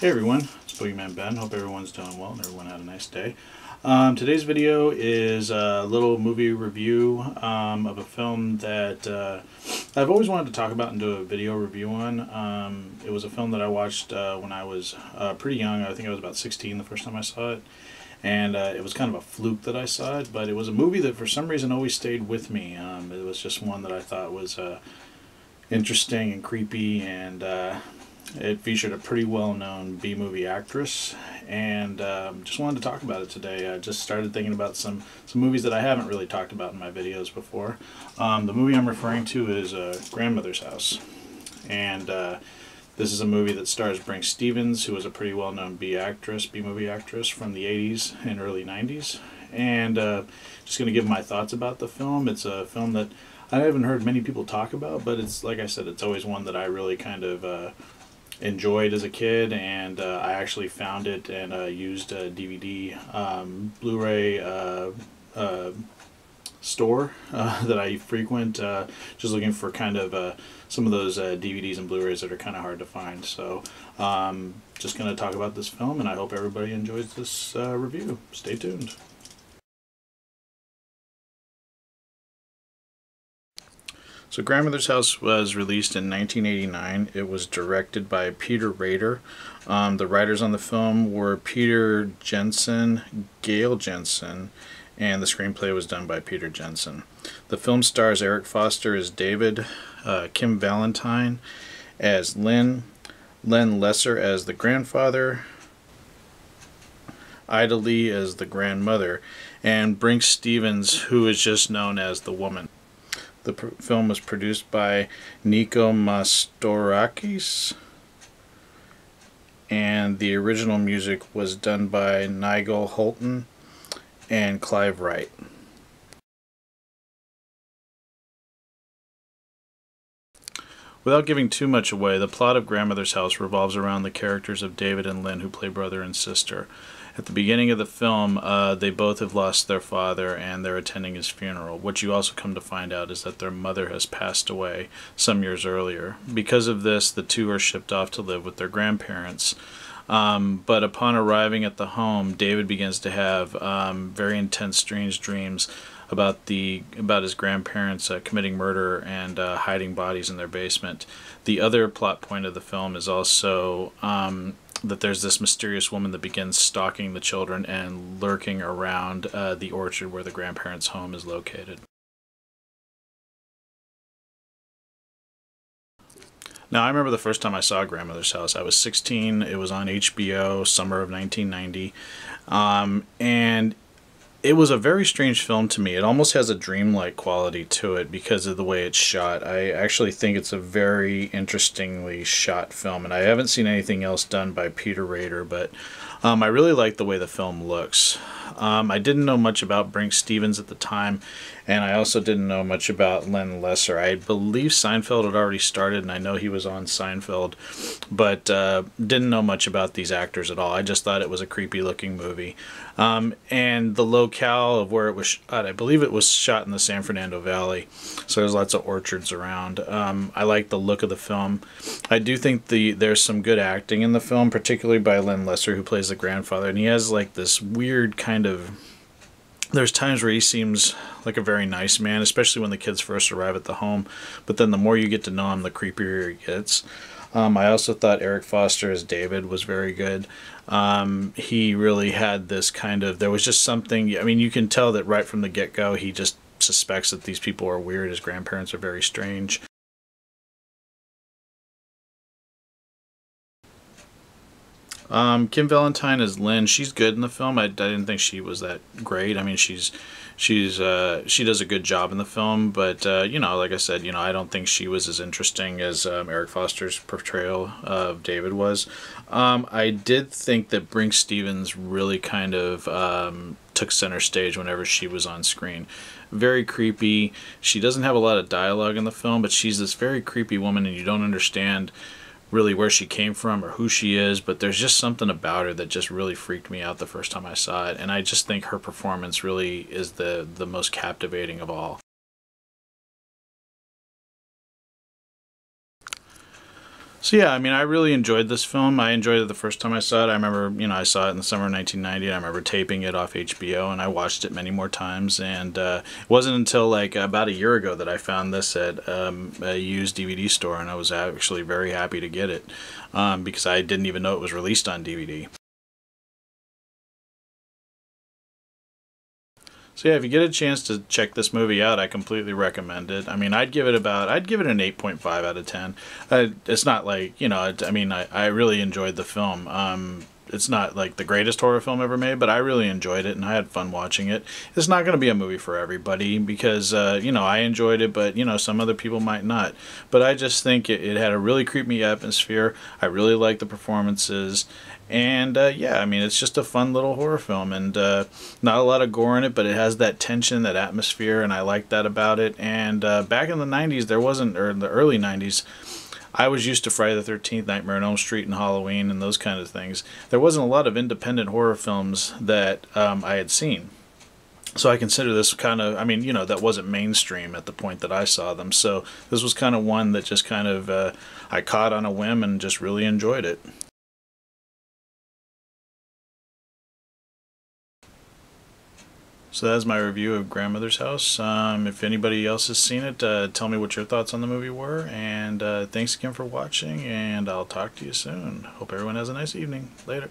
Hey everyone, it's Boogeyman Ben. Hope everyone's doing well and everyone had a nice day. Um, today's video is a little movie review um, of a film that uh, I've always wanted to talk about and do a video review on. Um, it was a film that I watched uh, when I was uh, pretty young. I think I was about 16 the first time I saw it. And uh, it was kind of a fluke that I saw it, but it was a movie that for some reason always stayed with me. Um, it was just one that I thought was uh, interesting and creepy and uh, it featured a pretty well-known B-movie actress, and um, just wanted to talk about it today. I just started thinking about some some movies that I haven't really talked about in my videos before. Um, the movie I'm referring to is uh, Grandmother's House, and uh, this is a movie that stars Brinke Stevens, who was a pretty well-known B actress, B-movie actress from the 80s and early 90s. And uh, just going to give my thoughts about the film. It's a film that I haven't heard many people talk about, but it's like I said, it's always one that I really kind of uh, enjoyed as a kid, and uh, I actually found it and uh, used a DVD, um, Blu-ray uh, uh store uh, that I frequent, uh, just looking for kind of some of those DVDs and Blu-rays that are kind of hard to find. So, um, just going to talk about this film, and I hope everybody enjoys this review. Stay tuned. So Grandmother's House was released in 1989. It was directed by Peter Rader. Um, the writers on the film were Peter Jensen, Gail Jensen, and the screenplay was done by Peter Jensen. The film stars Eric Foster as David, uh, Kim Valentine as Lynn, Len Lesser as the grandfather, Ida Lee as the grandmother, and Brinke Stevens, who is just known as the woman. The film was produced by Nico Mastorakis, and the original music was done by Nigel Holton and Clive Wright. Without giving too much away, the plot of Grandmother's House revolves around the characters of David and Lynn, who play brother and sister. At the beginning of the film, uh, they both have lost their father and they're attending his funeral. What you also come to find out is that their mother has passed away some years earlier. Because of this, the two are shipped off to live with their grandparents. Um, but upon arriving at the home, David begins to have um, very intense, strange dreams about the about his grandparents uh, committing murder and uh, hiding bodies in their basement. The other plot point of the film is also um, that there's this mysterious woman that begins stalking the children and lurking around uh, the orchard where the grandparents' home is located. Now, I remember the first time I saw Grandmother's House. I was 16. It was on HBO, summer of 1990. Um, and it was a very strange film to me. It almost has a dreamlike quality to it because of the way it's shot. I actually think it's a very interestingly shot film, and I haven't seen anything else done by Peter Rader, but um, I really like the way the film looks. Um, I didn't know much about Brinke Stevens at the time, and I also didn't know much about Len Lesser. I believe Seinfeld had already started, and I know he was on Seinfeld, but uh, didn't know much about these actors at all. I just thought it was a creepy looking movie. Um, and the locale of where it was shot, I believe it was shot in the San Fernando Valley, so there's lots of orchards around. Um, I like the look of the film. I do think the there's some good acting in the film, particularly by Len Lesser, who plays the grandfather, and he has like this weird kind of there's times where he seems like a very nice man, especially when the kids first arrive at the home. But then the more you get to know him, the creepier he gets. Um, I also thought Eric Foster as David was very good. Um, he really had this kind of, there was just something, I mean, you can tell that right from the get go, he just suspects that these people are weird. His grandparents are very strange. Um, Kim Valentine as Lynn. She's good in the film. I, I didn't think she was that great. I mean, she's she's uh, she does a good job in the film, but uh, you know, like I said, you know, I don't think she was as interesting as um, Eric Foster's portrayal of David was. Um, I did think that Brinke Stevens really kind of um, took center stage whenever she was on screen. Very creepy. She doesn't have a lot of dialogue in the film, but she's this very creepy woman, and you don't understand really where she came from or who she is, but there's just something about her that just really freaked me out the first time I saw it, and I just think her performance really is the the most captivating of all. So yeah, I mean, I really enjoyed this film. I enjoyed it the first time I saw it. I remember, you know, I saw it in the summer of 1990. I remember taping it off HBO, and I watched it many more times. And uh, it wasn't until like about a year ago that I found this at um, a used DVD store, and I was actually very happy to get it um, because I didn't even know it was released on DVD. So yeah, if you get a chance to check this movie out, I completely recommend it. I mean, I'd give it about, I'd give it an 8.5 out of 10. Uh, it's not like, you know, I mean, I, I really enjoyed the film. Um, it's not like the greatest horror film ever made, but I really enjoyed it and I had fun watching it. It's not going to be a movie for everybody because, uh, you know, I enjoyed it, but, you know, some other people might not. But I just think it, it had a really creepy atmosphere. I really liked the performances. And uh, yeah, I mean, it's just a fun little horror film, and uh, not a lot of gore in it, but it has that tension, that atmosphere, and I like that about it. And uh, back in the '90s, there wasn't, or in the early '90s, I was used to Friday the Thirteenth, Nightmare on Elm Street, and Halloween, and those kind of things. There wasn't a lot of independent horror films that um, I had seen. So I consider this kind of, I mean, you know, that wasn't mainstream at the point that I saw them. So this was kind of one that just kind of uh, I caught on a whim and just really enjoyed it. So that's my review of Grandmother's House. Um, if anybody else has seen it, uh, tell me what your thoughts on the movie were. And uh, thanks again for watching, and I'll talk to you soon. Hope everyone has a nice evening. Later.